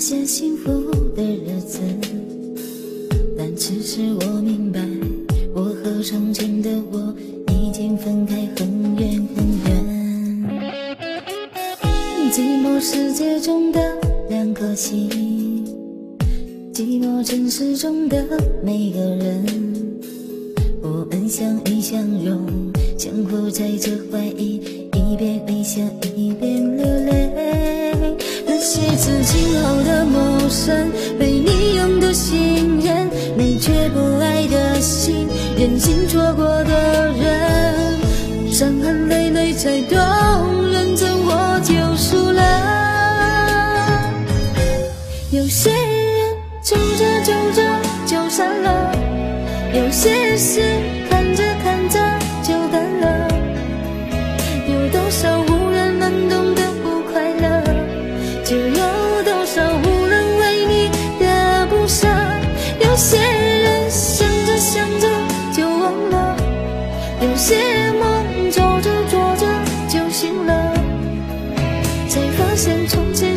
那些幸福的日子，但此时我明白，我和从前的我已经分开很远很远。寂寞世界中的两颗心，寂寞城市中的每个人，我们相依相拥，相互猜测怀疑，一边微笑一边心，任性错过的人，伤痕累累才懂，认真我就输了。有些人走着走着就散了，有些事像从前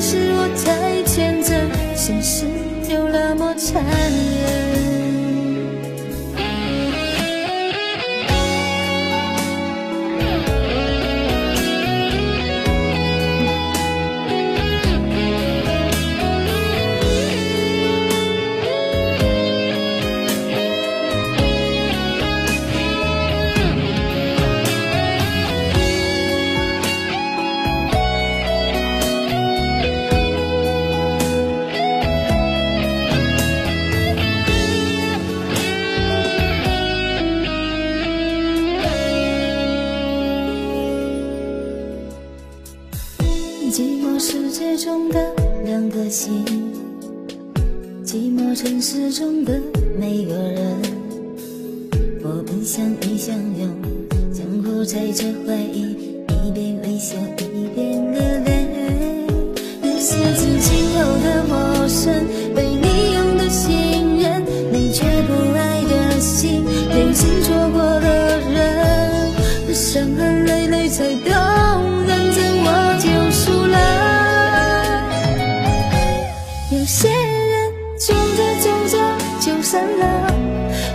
寂寞世界中的两颗心，寂寞城市中的每个人，我们相依相拥，相互猜测怀疑，一边微笑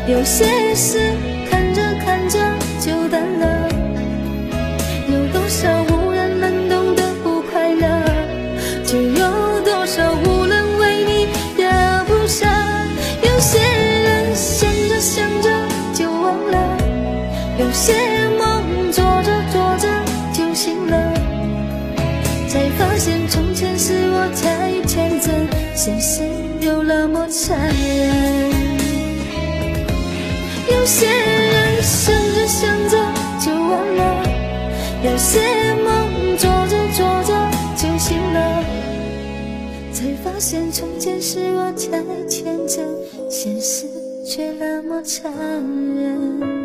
有些事看着看着就淡了，有多少无人能懂的不快乐，就有多少无人为力的不舍。有些人想着想着就忘了，有些梦做着做着就醒了，才发现从前是我太天真，现实又那么残忍。些人想着想着就忘了，有些梦做着做着就醒了，才发现从前是我太天真，现实却那么残忍。